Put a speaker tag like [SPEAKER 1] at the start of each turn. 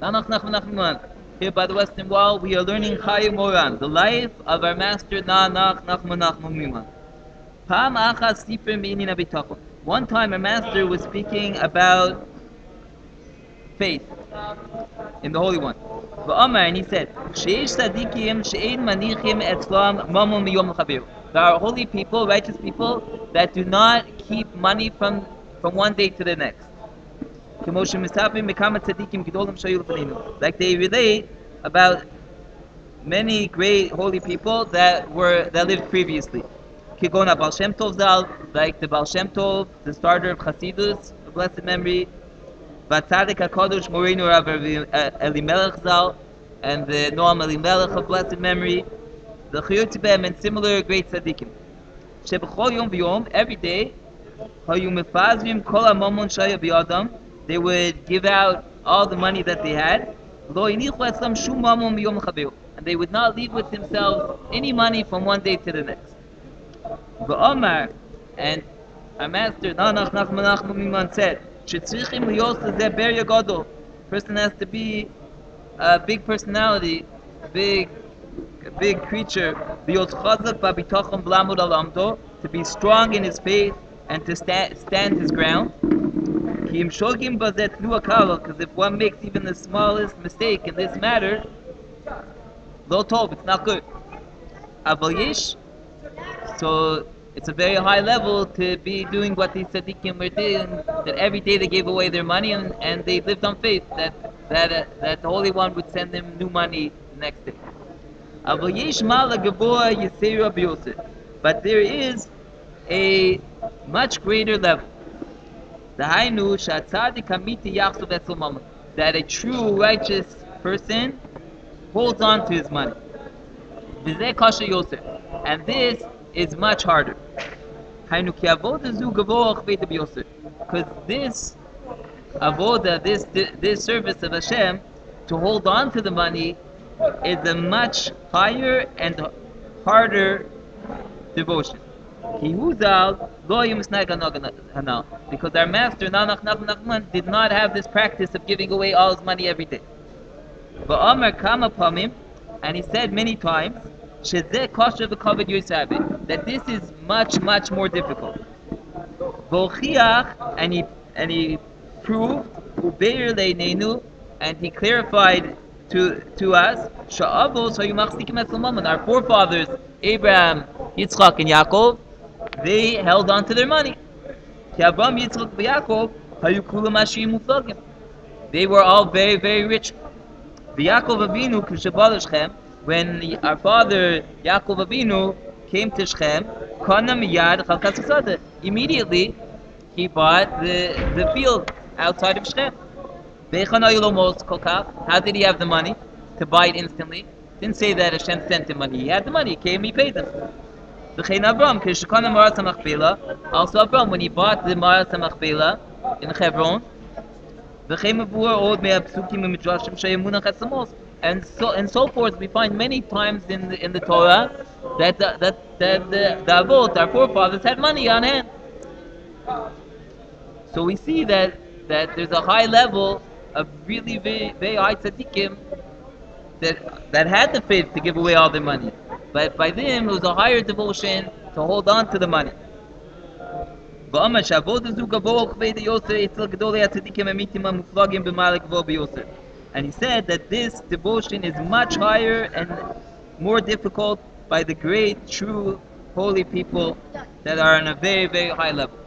[SPEAKER 1] Nanach Nachman. Here by the Western Wall, we are learning Chayei Moharan, the life of our master Nanach Nachman Nachman Miman. Pam Achas. One time, our master was speaking about faith in the Holy One. V'Amar, and he said, "Sheish tzadikim she'ein manichim etzlam miyom l'chaviru." There are holy people, righteous people that do not keep money from from one day to the next. Mekama tzadikim gedolim shayu l'fanenu. Like they relate about many great holy people that were that lived previously. Kigona Baal Shem Tov Zal, like the Baal Shem Tov, the starter of Chassidus, of blessed memory, Vatzadik HaKadosh Morenu Rav Elimelech Zal, and the Noam Elimelech of blessed memory, the Chiyot Bem and similar great tzaddikim. Shebechol Yom V'Yom, every day, Hayu Mefazrim Kol HaMamon Shaya B'Yadam, they would give out all the money that they had, and they would not leave with themselves any money from one day to the next. V'Omar, and our master Nanach Nachman Nachman said. Person has to be a big personality, big, a big creature. To be strong in his faith and to stand, stand his ground. Ki im shogim bazet akalo. Because if one makes even the smallest mistake in this matter, lo tov, it's not good. So it's a very high level to be doing what these tzaddikim were doing, that every day they gave away their money and, and they lived on faith that that uh, that the Holy One would send them new money the next day. But there is a much greater level. That a true righteous person holds on to his money. And this is much harder. Because this avoda, this this service of Hashem, to hold on to the money, is a much higher and harder devotion. Because our master Nanach Nachman did not have this practice of giving away all his money every day. But Omer came upon him, and he said many times, that this is much, much more difficult. And he, and he proved, and he clarified to, to us, our forefathers, Abraham, Yitzchak, and Yaakov, they held on to their money. They were all very, very rich. When our father Yaakov Avinu came to Shechem, immediately he bought the, the field outside of Shechem. How did he have the money to buy it instantly? Didn't say that Hashem sent him money. He had the money. He came. He paid them. Also Abram, when he bought the Marat Machpelah in Hebron, and so and so forth. We find many times in the, in the Torah that the, that, that the, the Avot, our forefathers, had money on hand. So we see that that there's a high level of really very, very high tzaddikim that that had the faith to give away all their money, but by them it was a higher devotion to hold on to the money. And he said that this devotion is much higher and more difficult by the great, true, holy people that are on a very, very high level.